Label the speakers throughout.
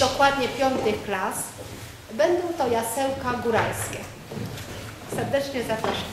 Speaker 1: Dokładnie piątych klas, będą to jasełka góralskie. Serdecznie zapraszam.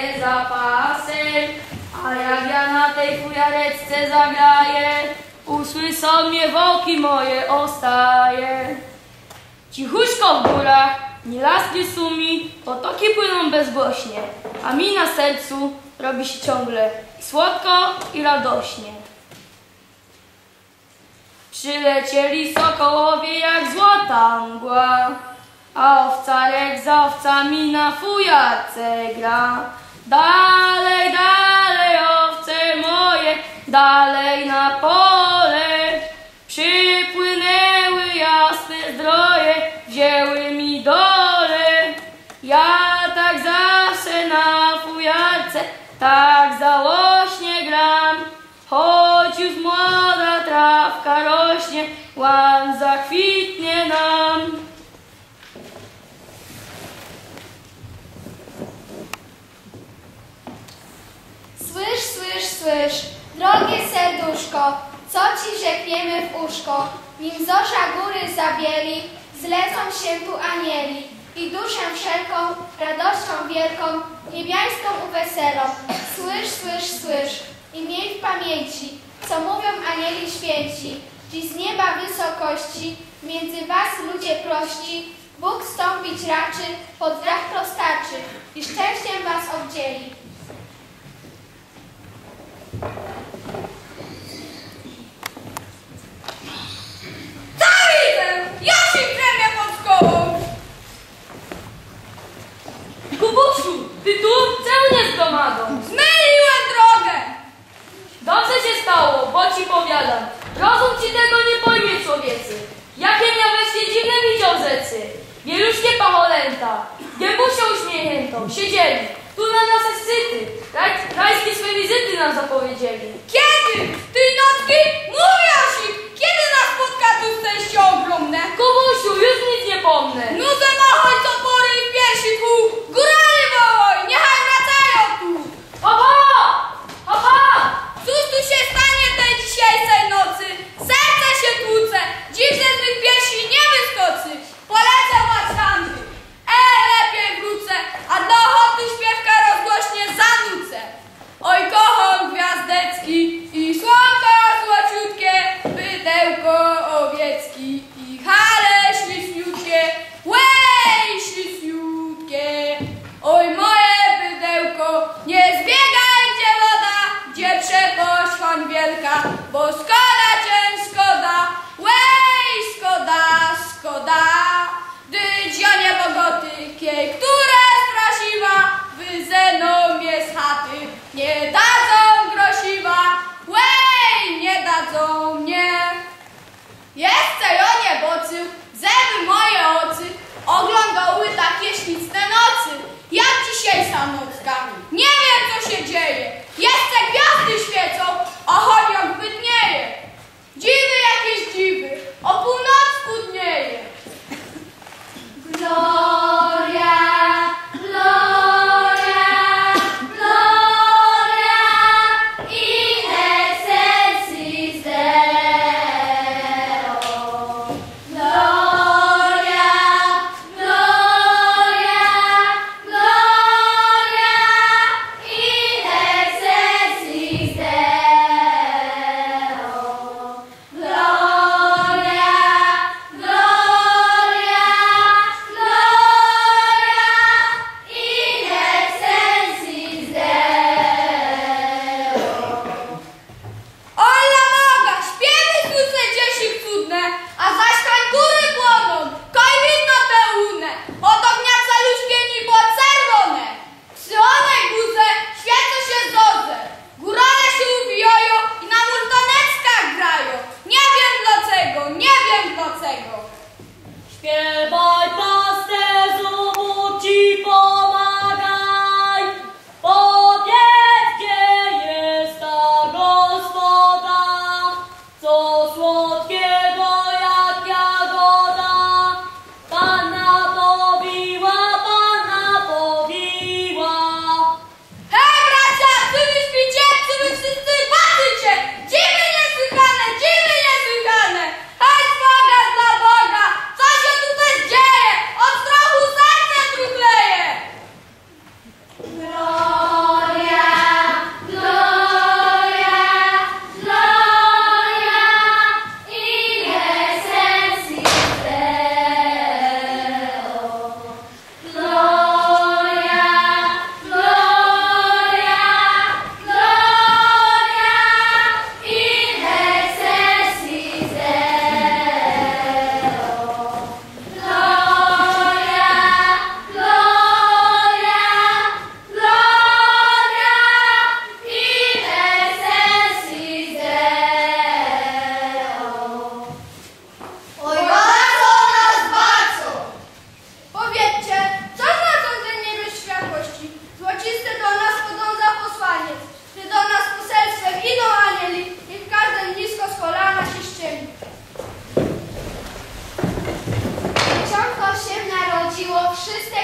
Speaker 2: Fujareckie za pasem. A jak ja na tej fujarecce zagraję, usłyszą mnie wołki moje ostaje. Cichuśko w górach, nie las nie sumi, potoki płyną bezgłośnie, a mi na sercu robi się ciągle słodko i radośnie. Przylecieli sokołowie jak złota mgła, a owcarek za owcami na fujarce gra. Dalej, dalej owce moje, dalej na pole. Przypłynęły jasne zdroje, wzięły mi dole. Ja tak zawsze na fujarce, tak załośnie gram. Choć już młoda trawka rośnie, łan zakwitnie nam.
Speaker 3: Słysz, słysz, słysz, drogie serduszko, co ci rzekniemy w uszko, nim zorza góry zabieli, zlecą się tu anieli. I duszę wszelką, radością wielką, niebiańską uweselą. Słysz, słysz, słysz. I miej w pamięci, co mówią anieli święci, dziś z nieba wysokości, między was ludzie prości, Bóg stąpić raczy, pod dach prostaczy. I szczęściem was oddzieli.
Speaker 2: Tam idę! Ja się kremię pod szkołą! Kubusiu, ty tu? Czemu nie z gromadą? Zmyliłem drogę! Dobrze się stało, bo ci powiadam. Rozum ci tego nie pojmie, człowiecy. Jakie miałeś się dziwne widział rzeczy. Wieluszkie pacholęta, gębusią uśmiechniętą, siedzieli. Tu na nasze szczyty. Raj, rajskie swe wizyty nam zapowiedzieli. Kiedy? Ty nocki? Mówiasz ich! Kiedy nas spotka tu szczęście ogromne? Kubusiu, już nic nie pomnę. Nudzę machaj co pory i piersi tchu. Górale wołaj, niechaj wracają tu. Aha!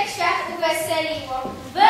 Speaker 4: extract the vessel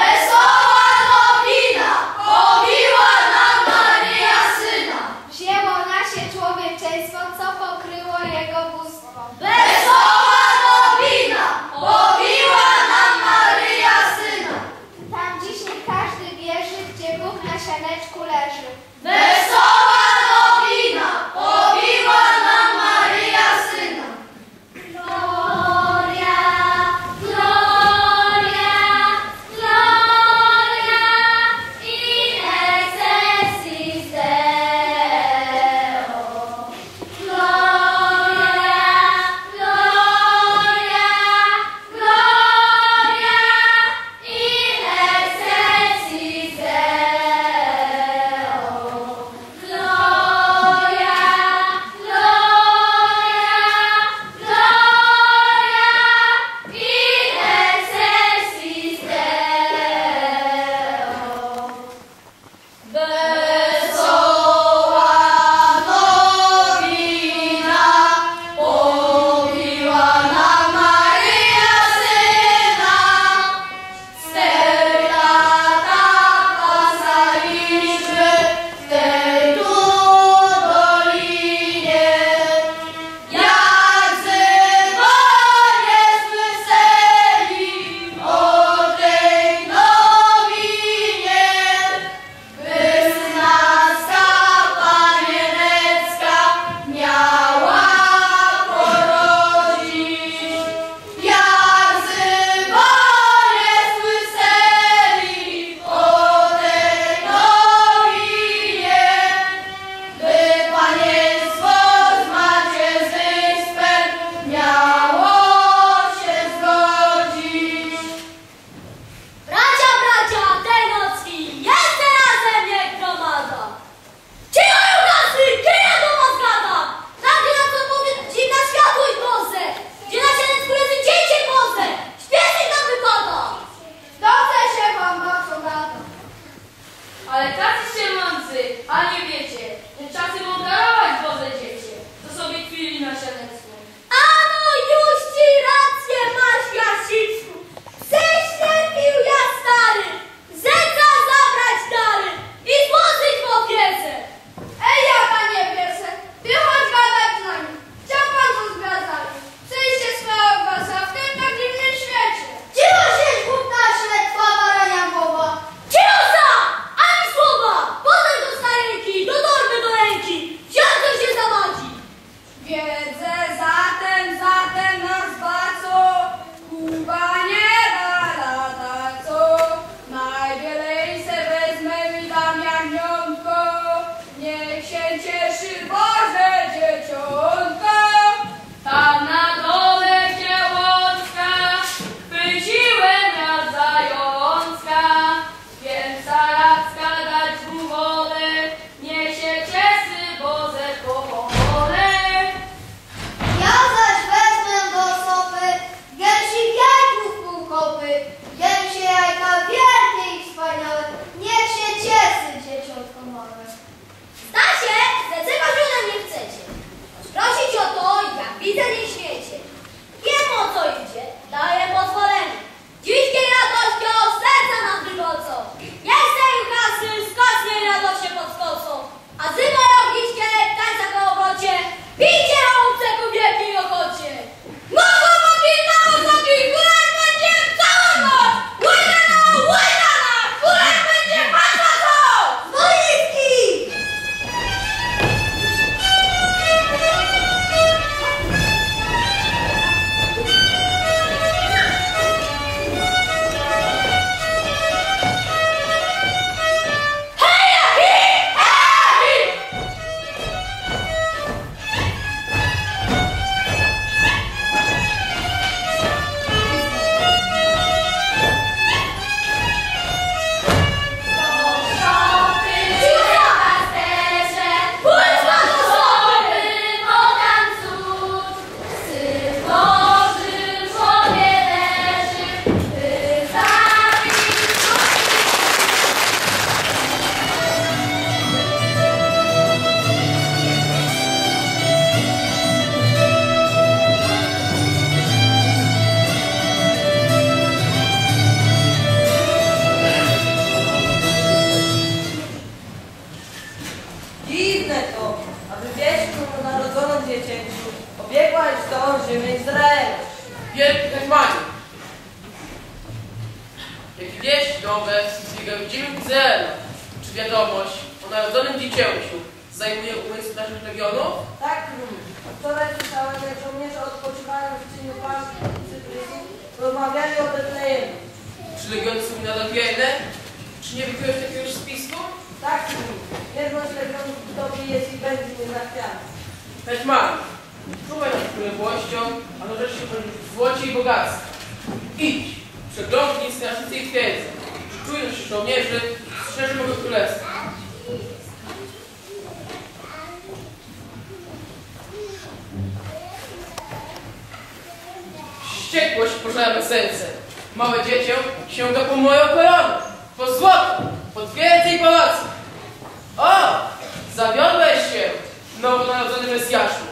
Speaker 4: nowonarodzonym Mesjaszu.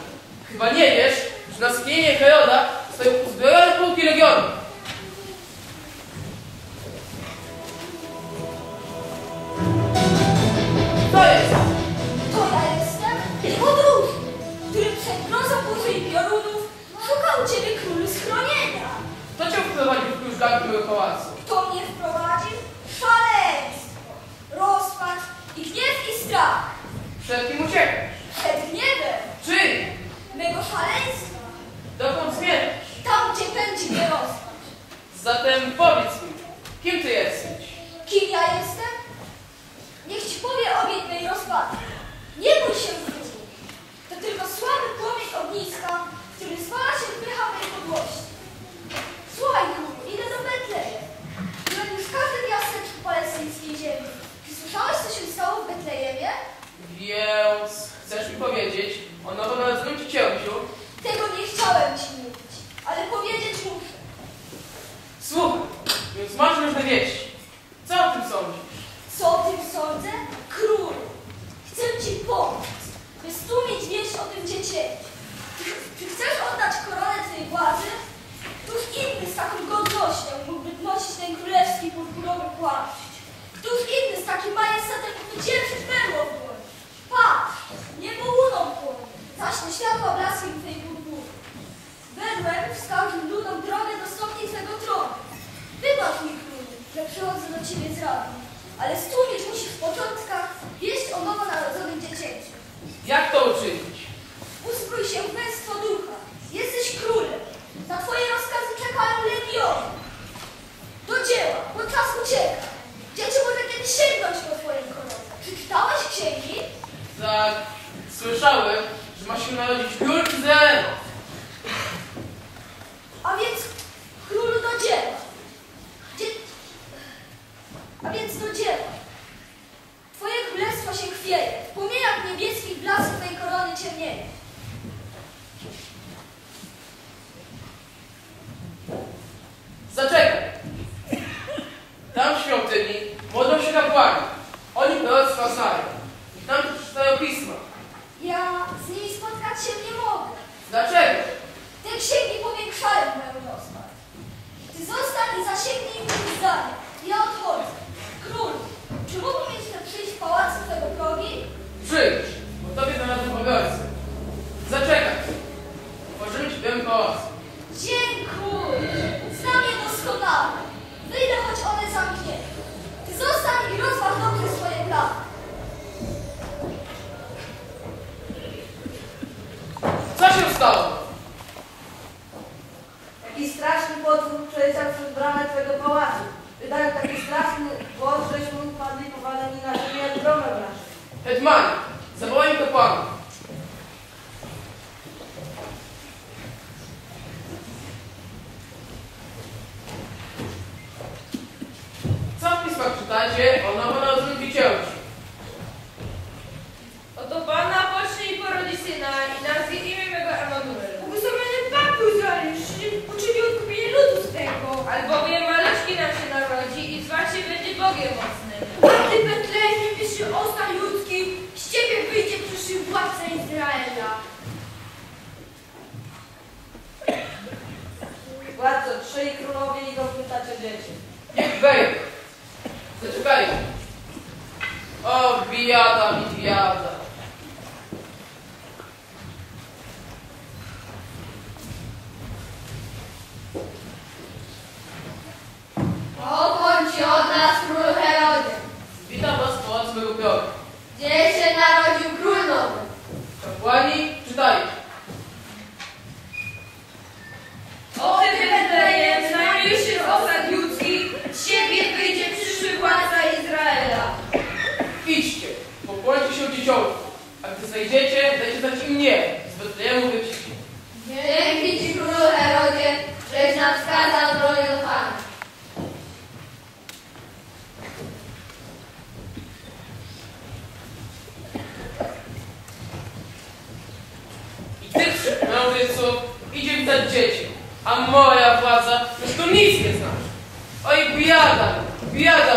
Speaker 4: Chyba nie wiesz, że na skinienie Heroda stoją uzbrojone pułki Legionu. To jest?
Speaker 5: To ja jestem podróż, który przeglądał później piorunów, szukał Ciebie królu schronienia.
Speaker 4: To Cię wprowadził w krużganki do pałacu.
Speaker 5: To mnie wprowadził? Szaleństwo, rozpacz i gniew i strach.
Speaker 4: Przed kim uciekasz?
Speaker 5: Szaleństwo!
Speaker 4: Dokąd zmierzasz?
Speaker 5: Tam, gdzie pędzi mnie rozpacz.
Speaker 4: Zatem powiedz mi, kim ty jesteś?
Speaker 5: Kim ja jestem? Niech ci powie ogień mej rozpaczy. Nie bój się wróżu. To tylko słaby płomień ogniska, który zwala się wpycha mej podłości. Słuchaj, Kruku, idę do Betlejem. Byłem już w każdym miasteczku palestyńskiej ziemi. Czy słyszałeś, co się stało w Betlejemie?
Speaker 4: Więc chcesz mi powiedzieć, o, no to no, nawet znów cię, Misiu.
Speaker 5: Tego nie chciałem ci mówić, ale powiedzieć muszę.
Speaker 4: Słuchaj, więc masz różne wieści. Co o tym sądzisz?
Speaker 5: Co o tym sądzę? Król. własnym. Ty, Betlejem, wiesz osta ludzki, z ciebie
Speaker 4: wyjdzie przyszły władca Izraela. Władco, trzej królowie i dopytacie dzieci. Niech wejdą. Zaczekaj.
Speaker 5: O, biada mi biada. Obądź od nas
Speaker 4: Gdzie się narodził król nowy? Kapłani, czytaj. O
Speaker 6: Betlejem, znamieniu się
Speaker 2: osad ludzkich, z siebie wyjdzie przyszły władca Izraela.
Speaker 4: Idźcie, pokłońcie
Speaker 3: się dzieciątku, a gdy
Speaker 4: znajdziecie, dajcie znać i mnie, z Betlejemu wypsicie.
Speaker 1: Dzięki Ci, królu Herodzie, żeś nam wskazał drogę do Pana.
Speaker 4: Tyczy małżeńców idzie widać dzieci, a moja władza już tu nic nie znaczy. Oj, biada, biada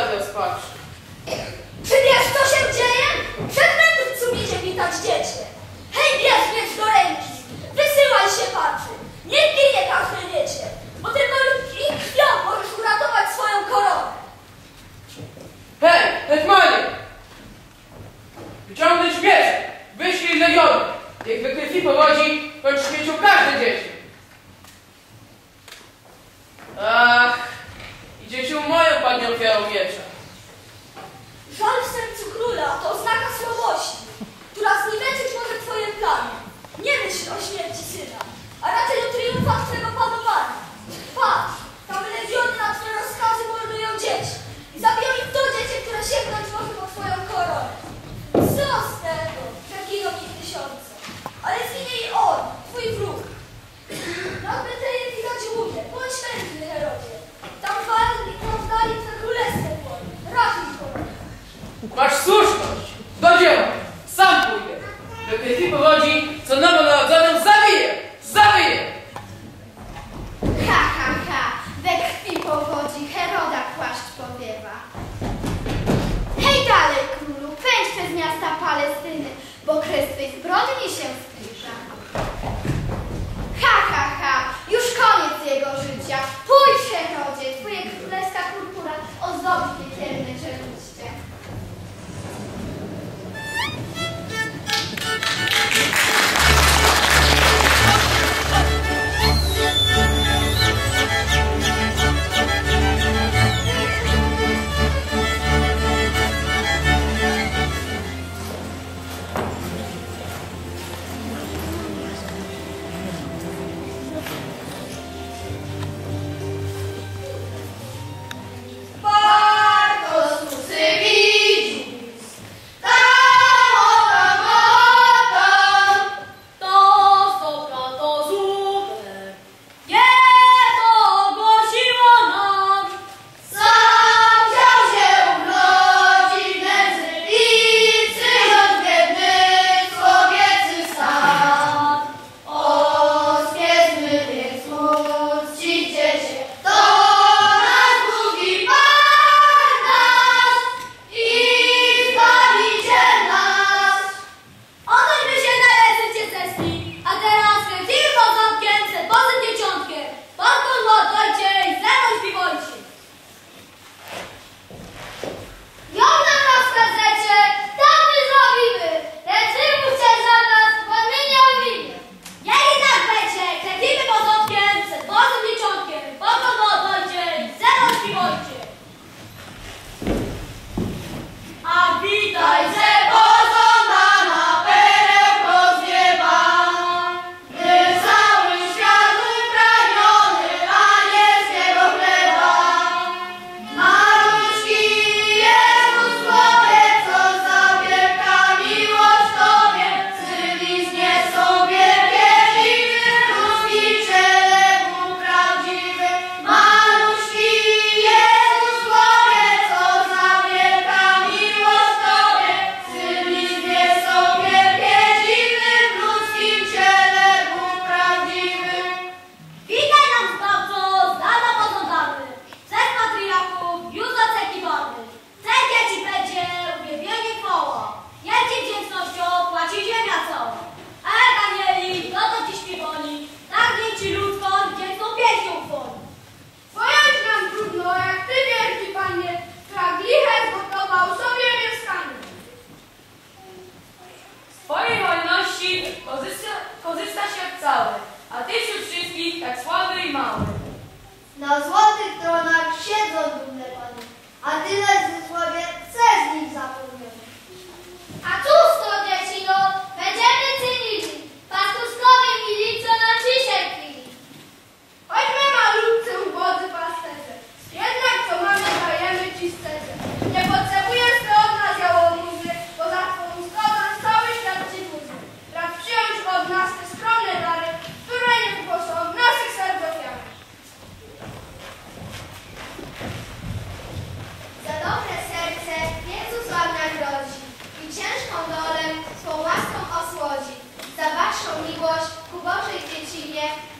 Speaker 4: powodzi bądź śmiecią każde dziecię. Ach, i dziecię moją padnie ofiarą miecza.
Speaker 5: Żal w sercu króla to oznaka słabości, która zniweczyć może twoje plany. Nie myśl o śmierci syna, a raczej
Speaker 4: słuszność! Do dzieła! Sam pójdę! Do krwi powodzi, co
Speaker 7: nowonarodzony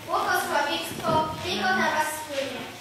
Speaker 7: Błogosławieństwo Jego
Speaker 8: na Was spłynie.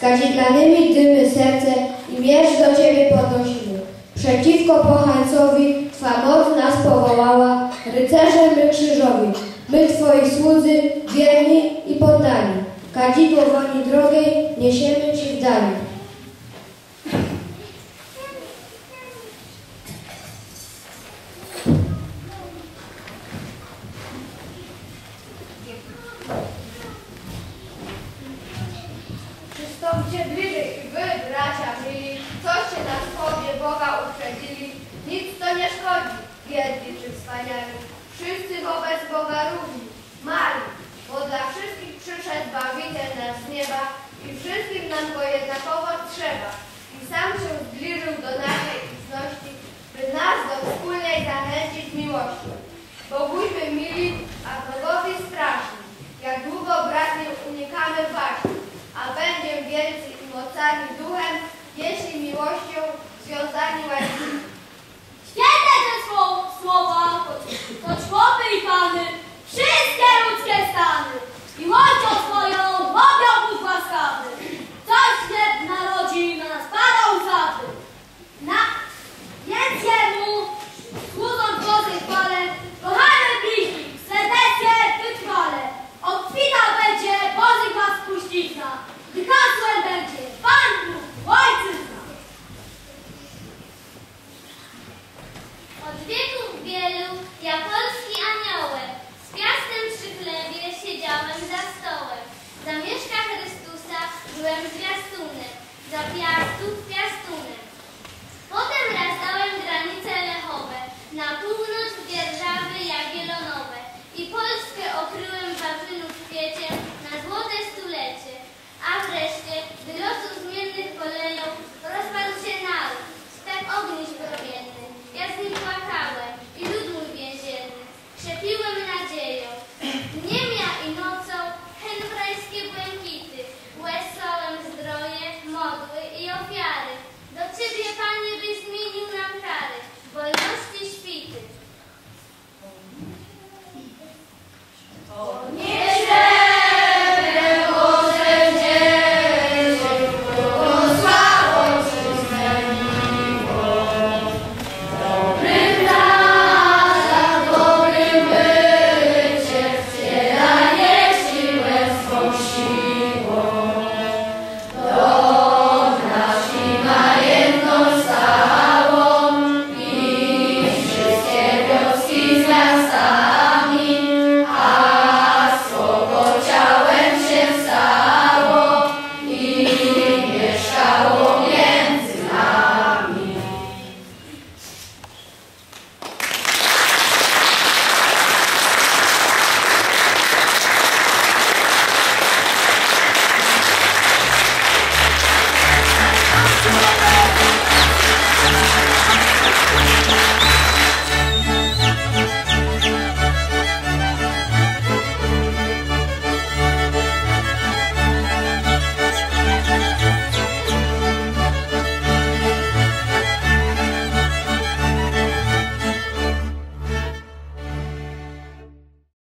Speaker 8: skazikanymi dymy serce i miecz do Ciebie podnosimy. Przeciwko pohańcowi Twa moc nas powołała, rycerze my krzyżowi, my Twoi słudzy, wierni i poddani. Kadzidło woni drogiej niesiemy Ci w dali.